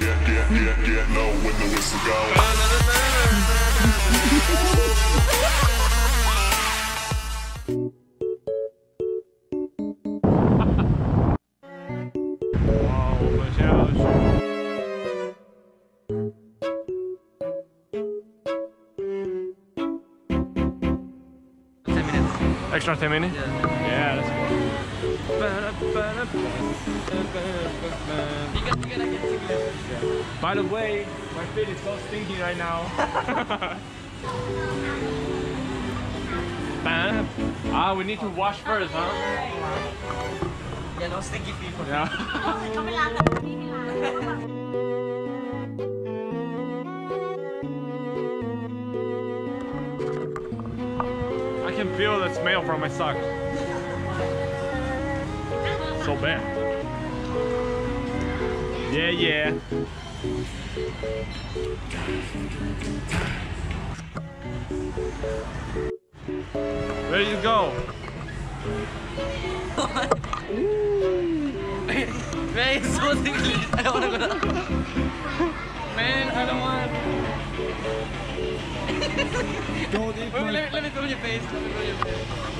get, get, get, get low when the whistle goes. Extra 10 minutes? Yeah. Yeah, that's. By the way, my feet is so stinky right now. ah, we need to wash first, huh? Yeah, no stinky people. Yeah. I can feel the smell from my socks. So bad. Yeah, yeah. Ready you go. Man, it's so English. I don't wanna go down. Man, I don't want. Wait, wait, let, me, let me film your face. Let me film your face.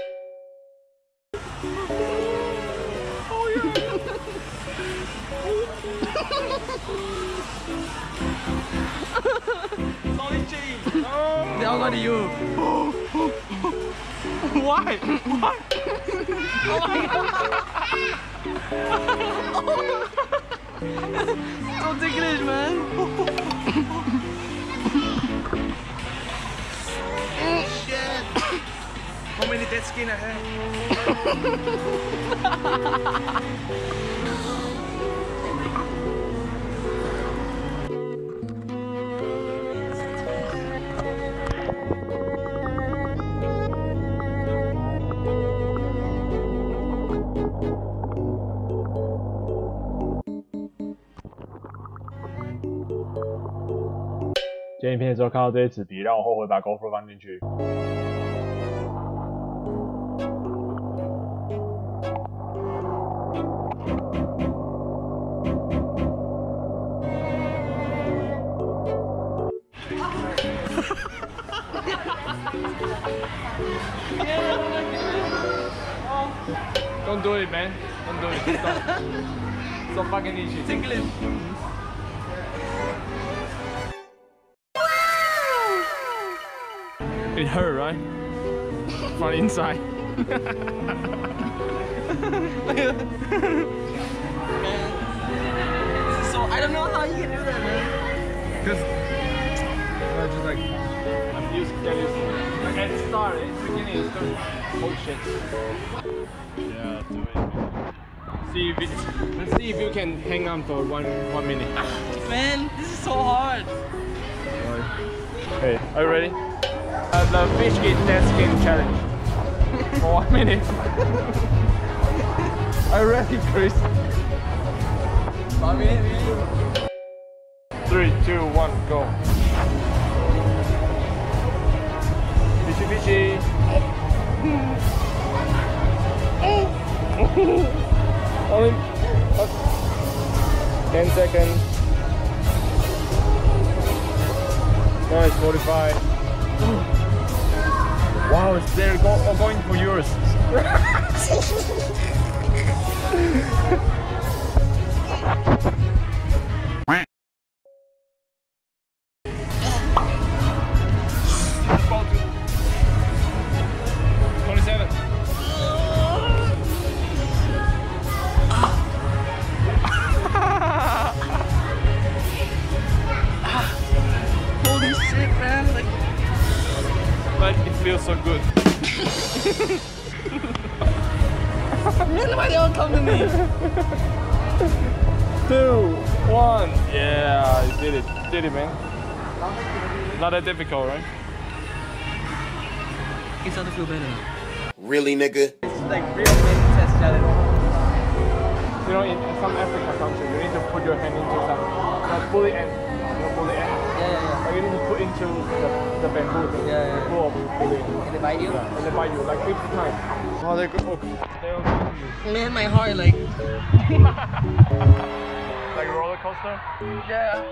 whistle goes. They all go to you. Why? Why? So English, man. How many dead skin I have? 剪影片的时候看到这些纸皮，让我后悔把 GoPro 放进去。Don't do it, man. Don't do it. Stop. so fucking easy. English. It hurt, right? From inside. Man. So I don't know how you can do that, man. Because I uh, just like I'm used to get used to it. At start, at the beginning, it's going oh shit. Yeah, do it. See if it, let's see if you can hang on for one one minute. Man, this is so hard. Hey, are you ready? Uh, the fish eat dead skin challenge. for one minute. are you ready, Chris? One minute, really? Three, two, one, go. Fishy, fishy. Only uh, 10 seconds. Nice, 45. Wow, they're go, going for yours. it feels good. man, why they all come to me? Two, one. Yeah, it's Did it, did it, man. Not that difficult, right? It's starting to feel better now. Really, nigga? It's like real mini test challenge. You know, in, in some African countries, you need to put your hand into some, not fully end, not fully end. Yeah, yeah, But you need to put into the, the bamboo thing. Yeah, yeah. Pull over, in. yeah. And they bite you? Yeah, and they you like 50 times. Oh, they go, oh, they'll you. Man, my heart like. Like a roller coaster? Yeah.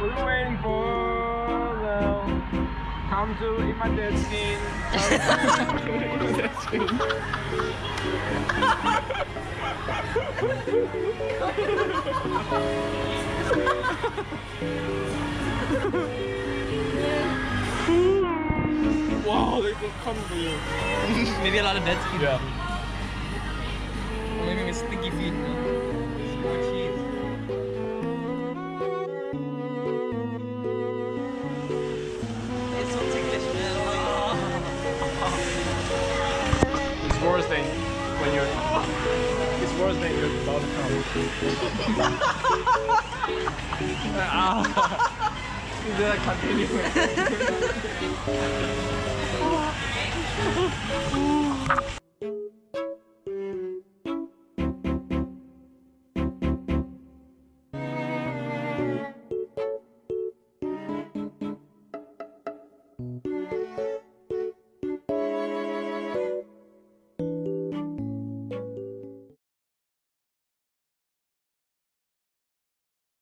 We're waiting for. Come to my dead skin. Wow, they will come for you. Maybe a lot of dead skin. Yeah. Or maybe with sticky feet. More cheese. It's so ticklish, man. It's worse than when you're. It's worse than you're about to come. ah. Is that continue?